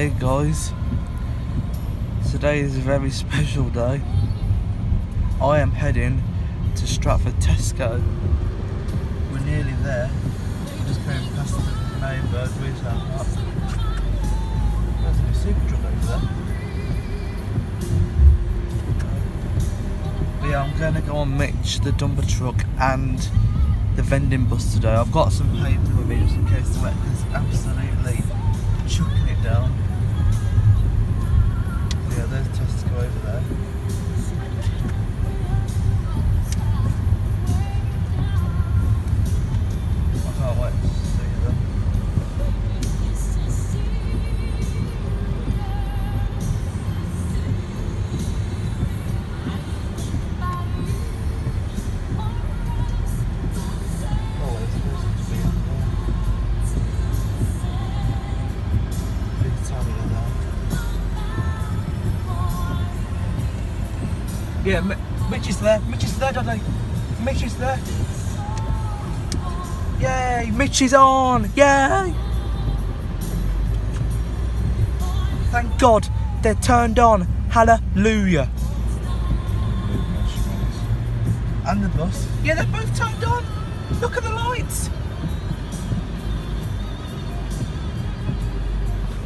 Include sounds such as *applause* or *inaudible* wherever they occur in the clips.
Hey guys, today is a very special day. I am heading to Stratford Tesco. We're nearly there. Just going past the neighbour, where's that hut? There's a super truck over there. But yeah, I'm going to go on Mitch, the dumper truck, and the vending bus today. I've got some paper with me just in case the wet is absolutely chucking it down. Yeah, there's Tesco over there. I can't wait Mitch is there. Mitch is there, Daddy. Mitch is there. Yay! Mitch is on! Yay! Thank God they're turned on. Hallelujah. And the bus. Yeah, they're both turned on. Look at the lights.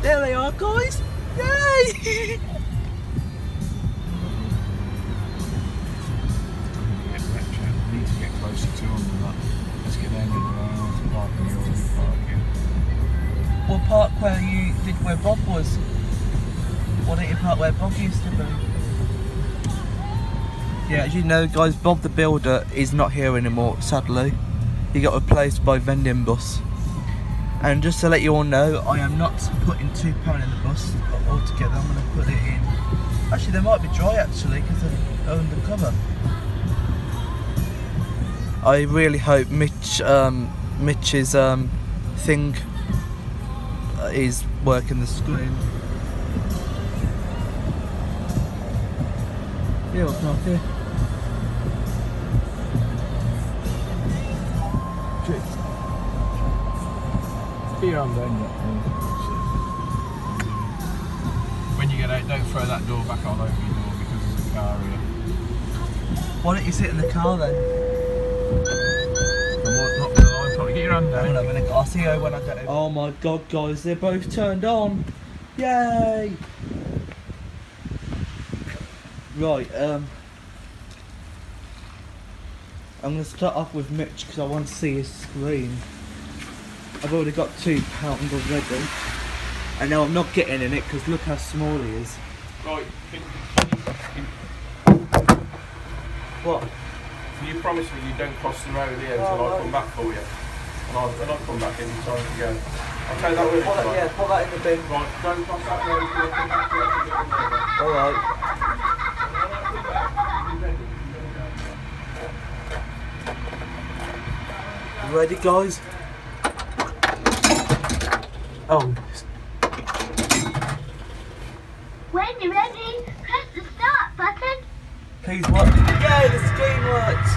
There they are, guys. Yay! *laughs* park where you did where Bob was? What did you park where Bob used to be? Yeah, as you know, guys, Bob the Builder is not here anymore. Sadly, he got replaced by Vending Bus. And just to let you all know, I am not putting two pound in the bus altogether. I'm going to put it in. Actually, they might be dry actually because they're undercover. I really hope Mitch, um, Mitch's um, thing is working the screen. Yeah, what's not here? Your arm down, When you get out, don't throw that door back on open your door because there's a car here. Why don't you sit in the car then? Come on, not the line, probably. Get your hand Hang on a minute, I'll see you when I get over. Oh my god, guys, they're both turned on. Yay! Right, um. I'm going to start off with Mitch because I want to see his screen. I've already got two pounds already. And now I'm not getting in it because look how small he is. Right, can, What? can you promise me you don't cross the road here until Oh, I come back for you? And I'll, and I'll come back in time to go. I'll take that with me. Put that, right? yeah, put that in the bin. Right, don't cross that road until I come back for you. Alright. Ready, guys? Oh, When you're ready, press the start button. please what? Yay, the screen works!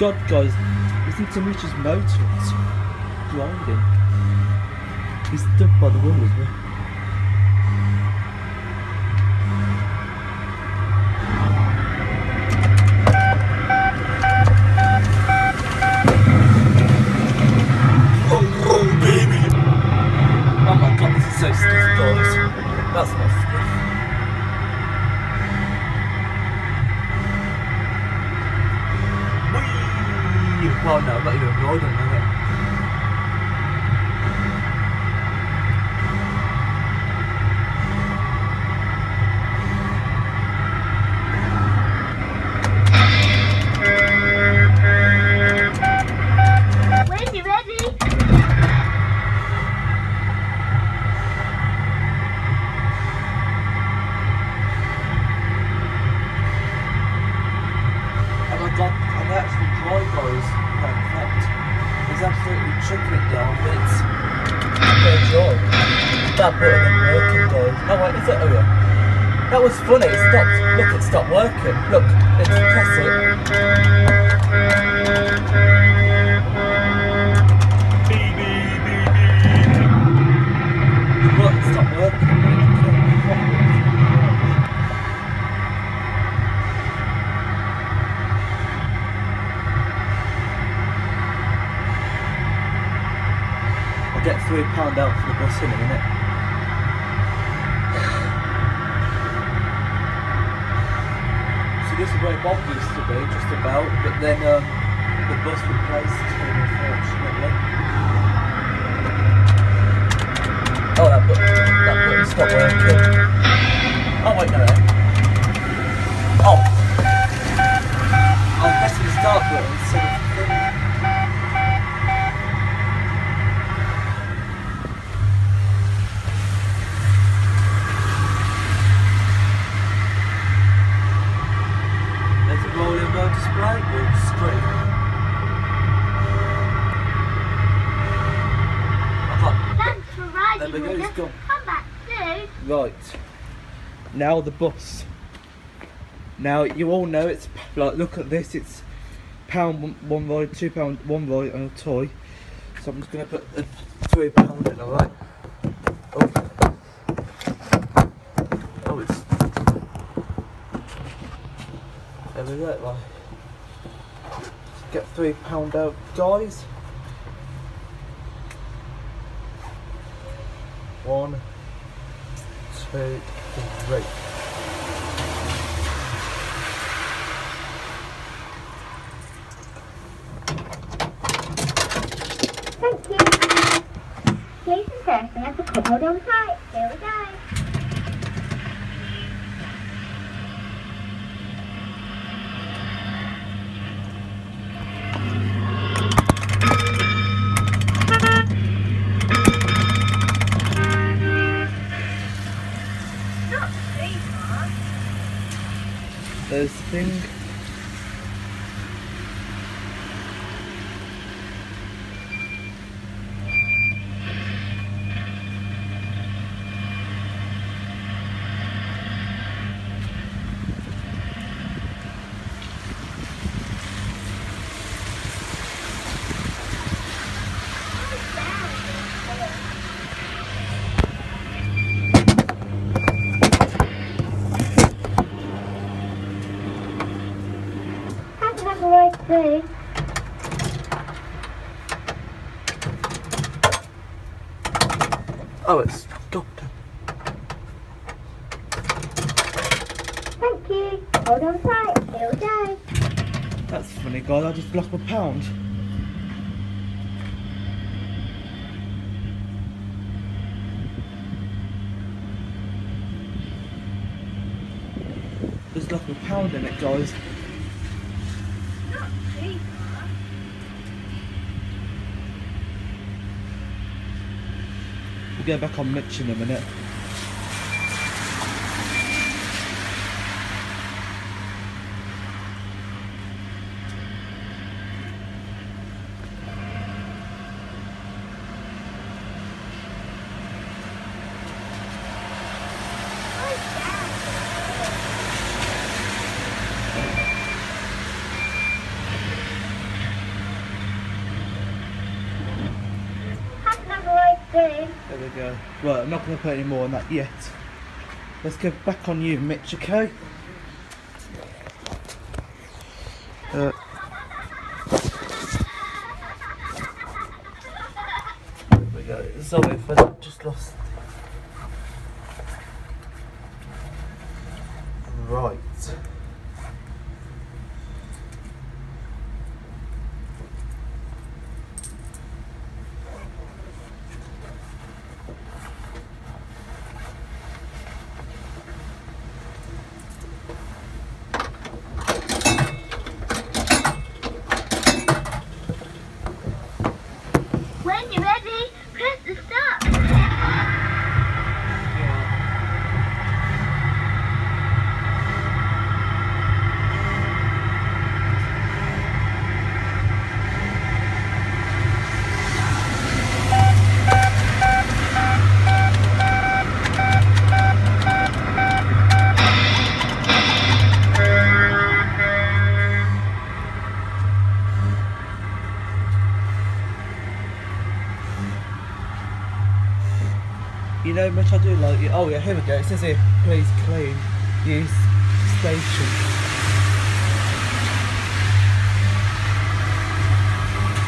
God, guys, listen to Mitch's motor. It's grinding. He's stuck by the wheel as. There we go, it's gone. Come back soon. Right. Now the bus. Now you all know it's like look at this. It's pound one, one ride, two pound one ride, and a toy. So I'm just gonna put the three pound in. All right. Oh. Oh, it's. There we go. Right. Get three pound out, guys. One two, three. Thank you. Insert me at the hold on tight. Here we go. There's the thing. Have to have a right through. Oh, it's stopped. Thank you. Hold on tight. Here we go. That's funny, lost my pound. Just lost my pound in it, guys. We'll get back on Mitch in a minute. Put any more on that yet. Let's go back on you, Mitch, okay? Know, much I do like it. Oh yeah, here we go. It says here, please clean, use station.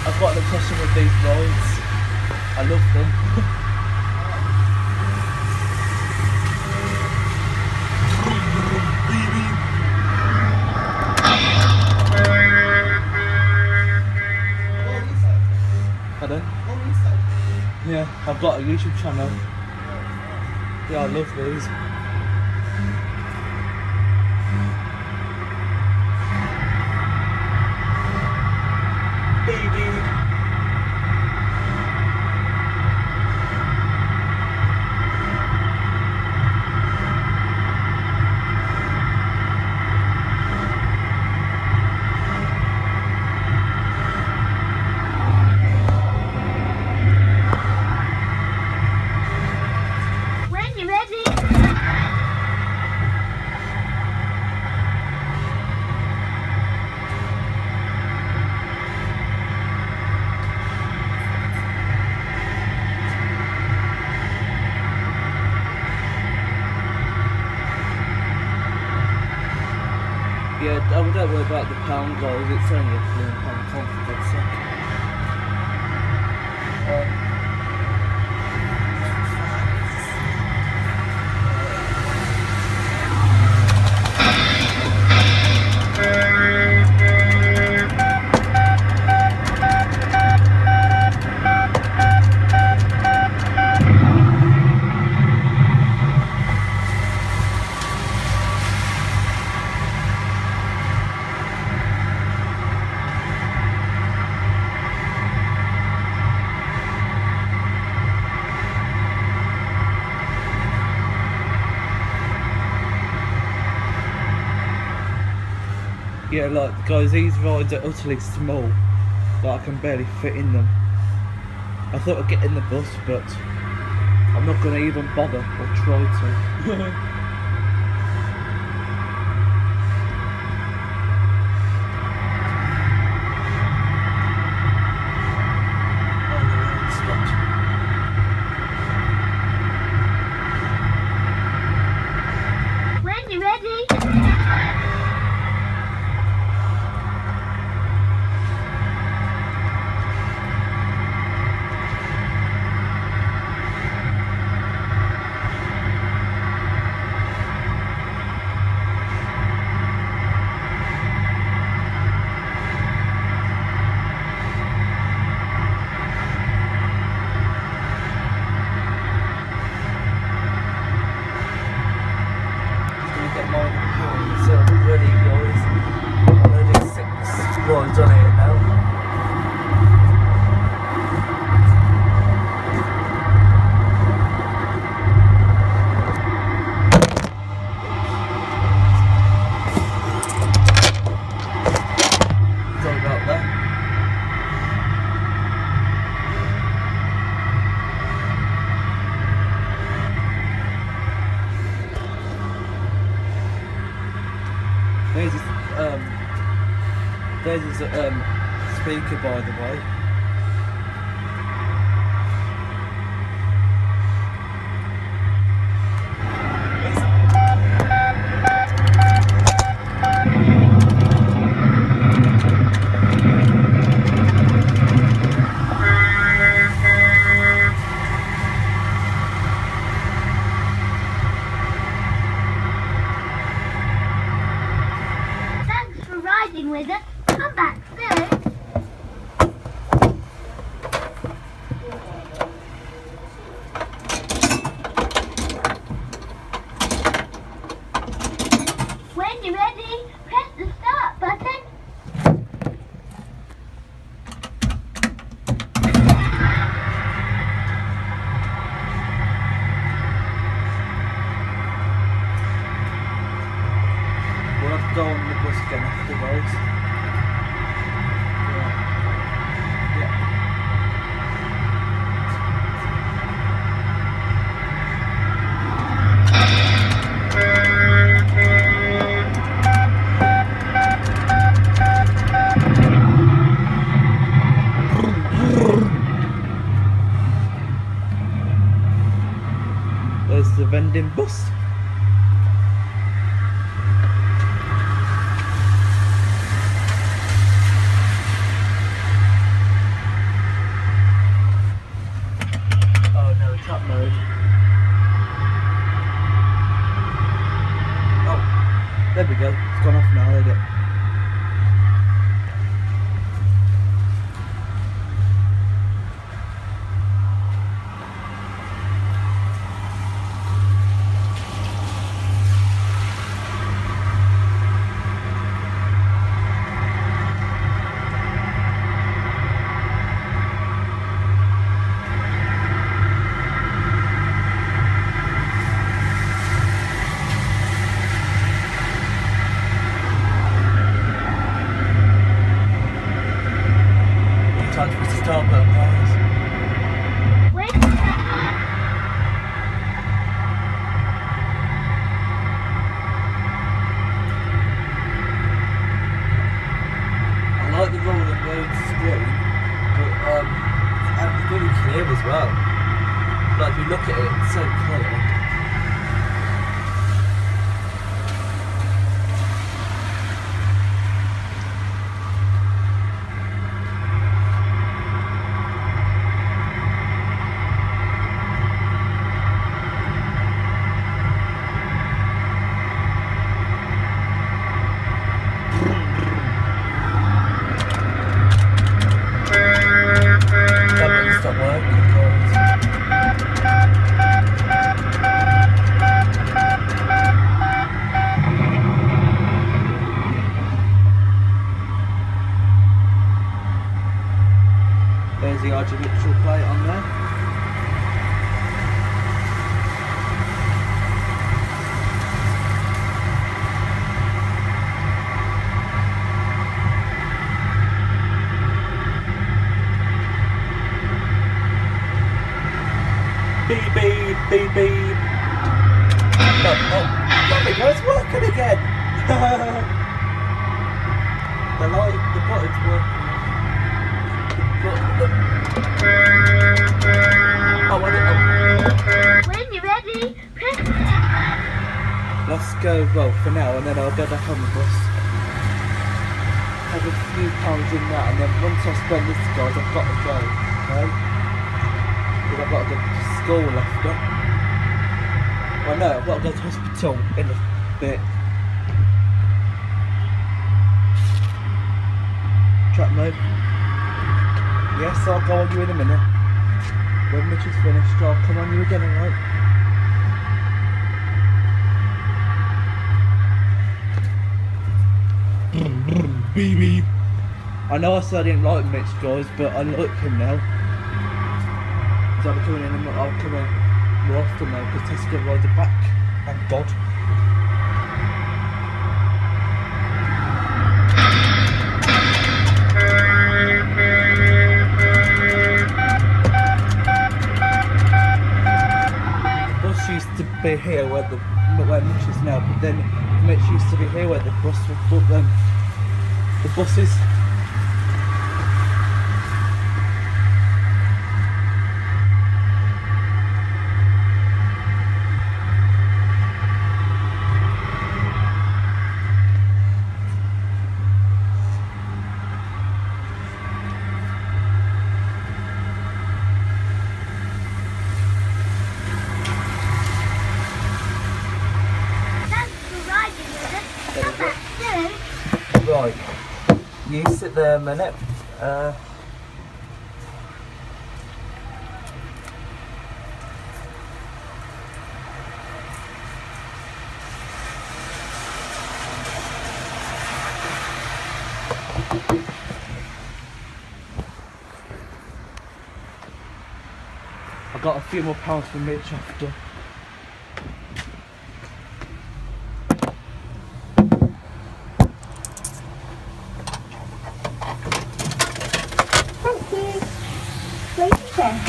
I've got an obsession with these rides. I love them. Pardon? Yeah, I've got a YouTube channel. Yeah, I love these. Yeah, don't, worry about the pound guys, it's only a pound for God's. Like guys, these rides are utterly small. Like I can barely fit in them. I thought I'd get in the bus, but I'm not gonna even bother or try to. *laughs* his um, speaker, by the way. Vending bus. Have a few pounds in that, and then once I spend this, guys, I've got to go, okay? Because I've got to go to school after. Well, no, I've got to go to hospital in a bit. Trap mode. Yes, I'll go on you in a minute. When Mitch is finished, I'll come on you again, alright? *laughs* BB. I know I said I didn't like Mitch, guys, but I like him now. So be coming in and I'll come in more often now because Tesco rides are back. Thank God. bus used to be here where the where Mitch is now, but then Mitch used to be here where the bus but then the buses Thanks for riding with us. Come back soon. Right. You sit there a minute. Uh, I got a few more pounds from Mitch after. Thank you. Please press the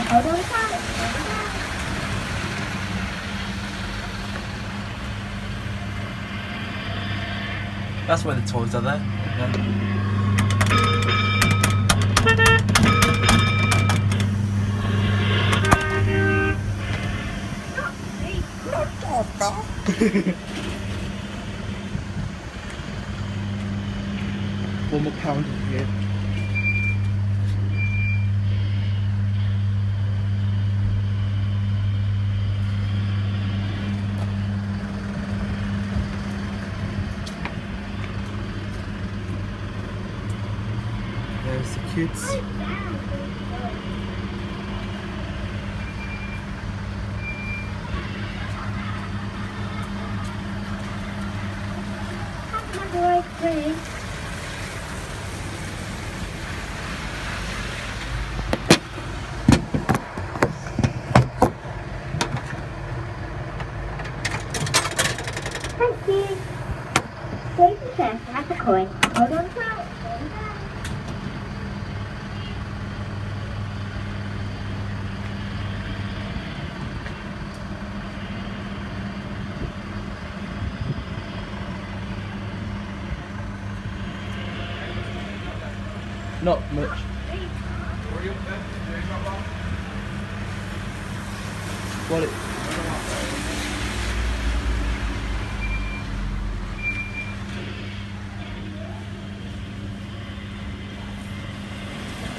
That's where the toys are there. One more pound here. There's the kids. Save the chest and have a coin. Hold on. There we go. Not much. What it?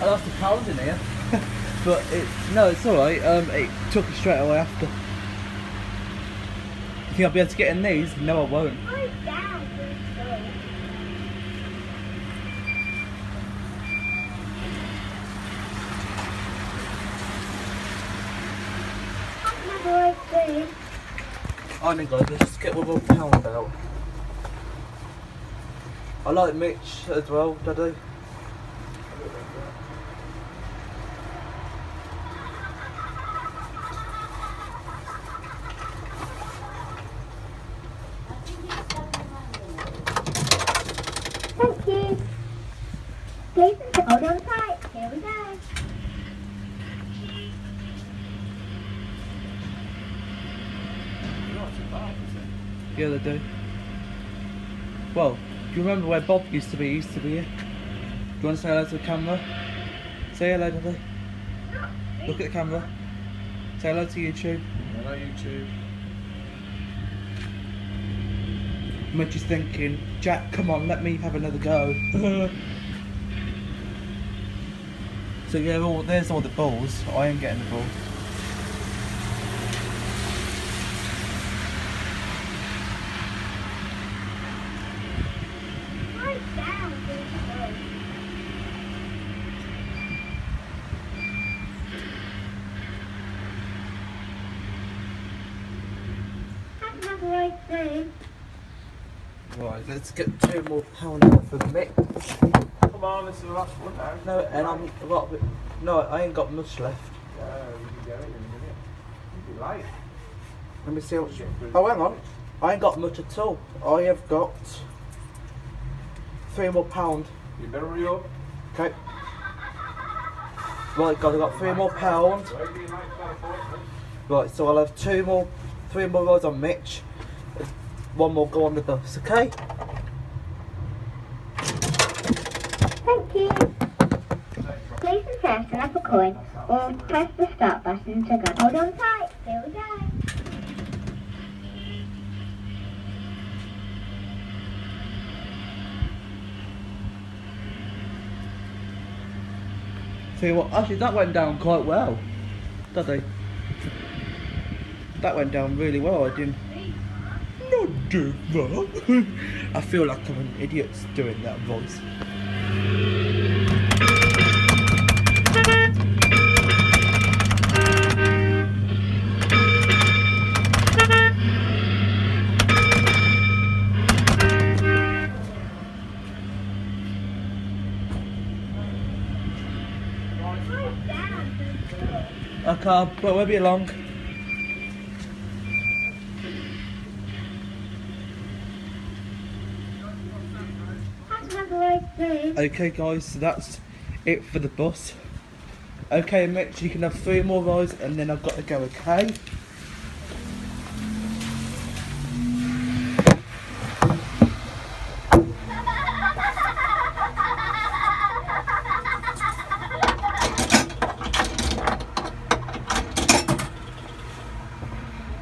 I lost a pound in here, but it no, it's all right. Um, it took it straight away after. You think I'll be able to get in these? No, I won't. Lie down, please, sorry. Have another ice cream. I think guys, let's just get one more pound. I like Mitch as well, Daddy. Thank you. Please hold on tight. Here we go. Yeah, they do. Well, do you remember where Bob used to be? Used to be here. Do you want to say hello to the camera? Say hello, to Daddy. Look at the camera. Say hello to YouTube. Hello YouTube. Mitch is thinking, Jack, come on, let me have another go. *laughs* so yeah, all, there's all the balls. I am getting the balls. Lie down, please, sorry. Have another. Right, let's get two more pound out for Mitch. Come on, this is the last one now. No, and I'm I've got a bit. No, I ain't got much left. Yeah, we can go in in a minute. You'd be late. Let me see how much. Oh, hang on. I ain't got much at all. I have got three more pound. You better hurry up. Okay. Right, guys, I've got three more pound. Why are you being late for that appointment? Right, so I'll have two more, three more rows on Mitch. And One more go on the bus, okay? Thank you. Place the chest and up a coin, or press the start button to go. Hold on tight. Here we go. See what? Actually, that went down quite well, did they? That went down really well. I didn't not doing that. *laughs* I feel like I'm an idiot doing that voice. Okay, but we'll be along. Okay guys, so that's it for the bus. Okay Mitch, you can have three more rides and then I've got to go, okay?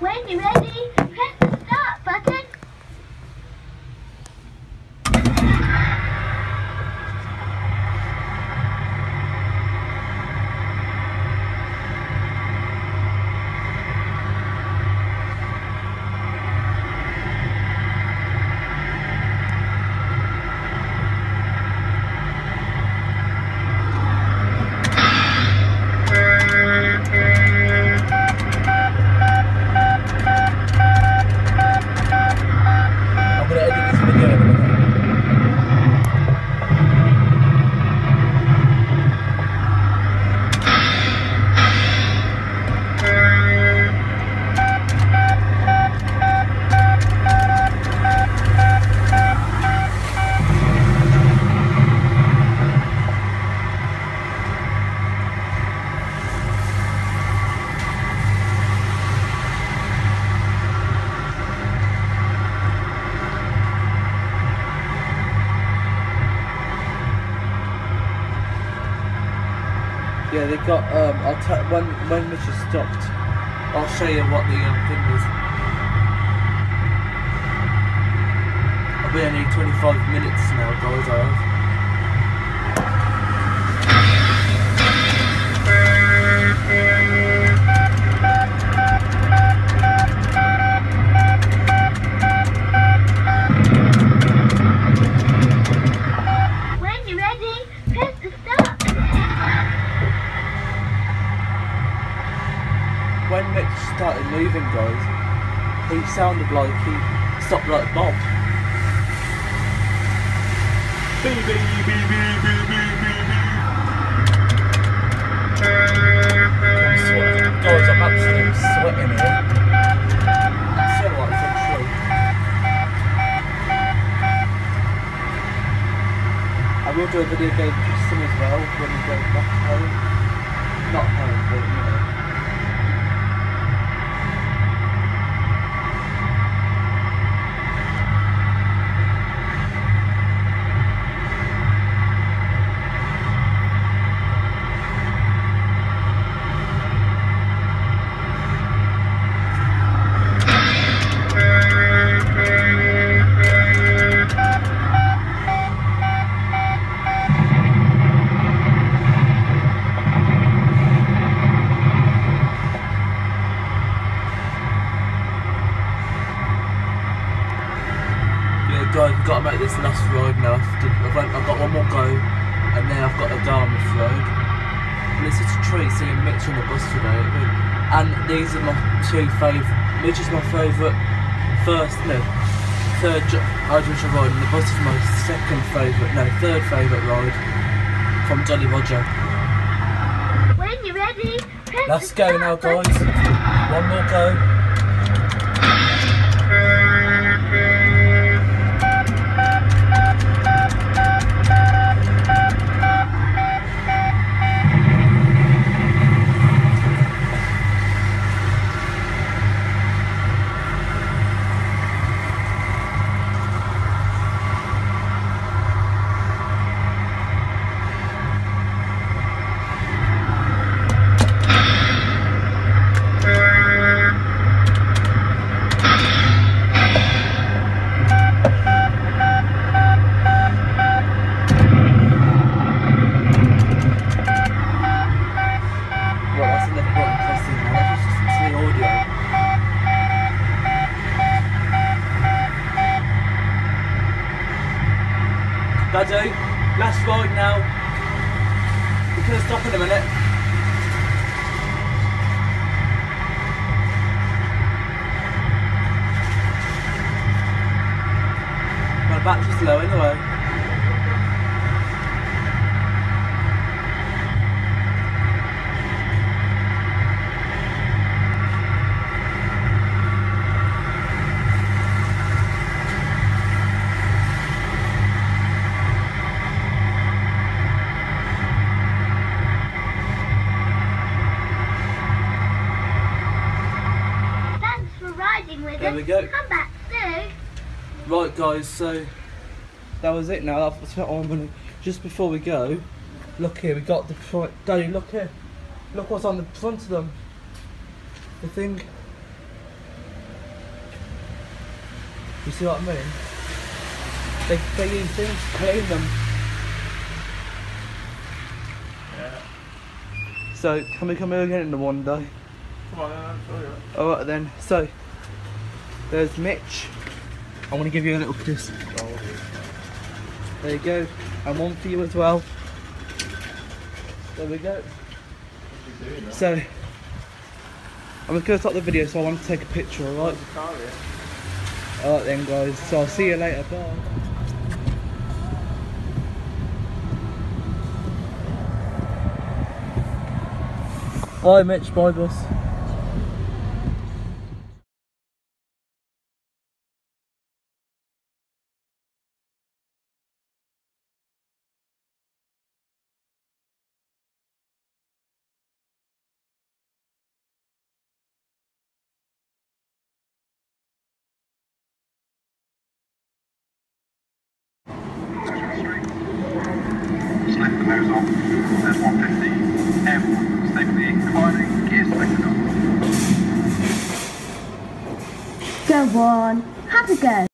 When you're Yeah, they got. Um, I'll tell when when Mitch has stopped. I'll show you what the um, thing is. I'll be only 25 minutes now, guys. I have. Guys, he sounded like he stopped like Bob. Beep, beep, beep, beep, beep, beep, beep, beep. I'm sweating. Guys, I'm absolutely sweating here. I feel like it's untrue. I will do a video game custom as well when we go back home. Not home, but you know. Mitch is my favourite first, no, third hydrogen ride, and the bus is my second favourite, no, third favourite ride from Jolly Roger. When you're ready, Let's go now, guys. One more go. slow in the Thanks for riding with us. There we go. Come back soon. Right guys, so was it. Now that's what I'm gonna. Just before we go, look here. We got the front. Daddy, look here. Look what's on the front of them. The thing. You see what I mean? They they use things to clean them. Yeah. So can we come here again in the one day? Come on, then, you. Alright then, so there's Mitch. I want to give you a little kiss. There you go. And one for you as well. There we go. So I'm just gonna stop the video so I want to take a picture, alright? Alright then guys, so I'll see you later, bye. Bye Mitch, bye boss. Go.